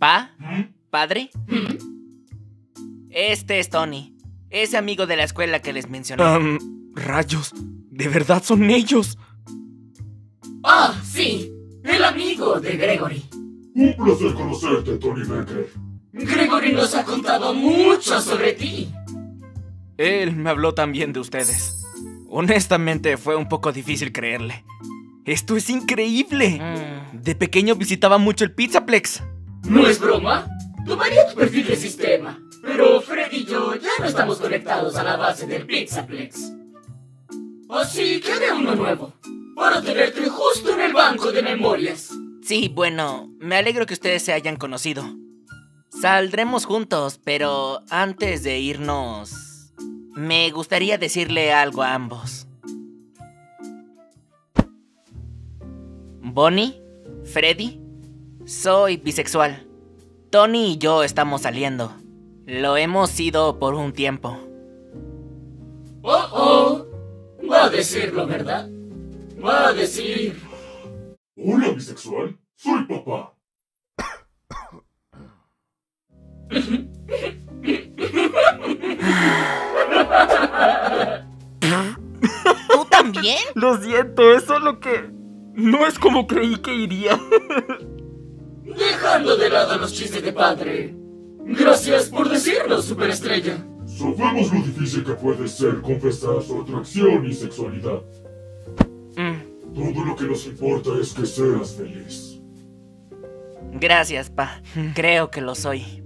¿Pa? ¿Padre? Este es Tony, ese amigo de la escuela que les mencioné. Rayos, de verdad son ellos. Ah, sí, el amigo de Gregory. Un placer conocerte, Tony Becker. Gregory nos ha contado mucho sobre ti. Él me habló también de ustedes. Honestamente, fue un poco difícil creerle. Esto es increíble. Mm, De pequeño visitaba mucho el Pizzaplex. ¿No es broma? Tomaría tu perfil de sistema. Pero Fred y yo ya no estamos conectados a la base del Pizzaplex. Así que haré uno nuevo. Para tenerte justo en el banco de memorias. Sí, bueno, me alegro que ustedes se hayan conocido. Saldremos juntos, pero antes de irnos, me gustaría decirle algo a ambos. Bonnie, Freddy, soy bisexual. Tony y yo estamos saliendo. Lo hemos sido por un tiempo. Oh, oh. Va a decirlo, ¿verdad? Va a decir... Hola, bisexual. Soy papá. ¿Tú también? Lo siento, es solo que... No es como creí que iría. Dejando de lado los chistes de padre. Gracias por decirlo, superestrella. Sabemos lo difícil que puede ser confesar su atracción y sexualidad. Mm, Todo lo que nos importa es que seas feliz. gracias, pa. Creo que lo soy.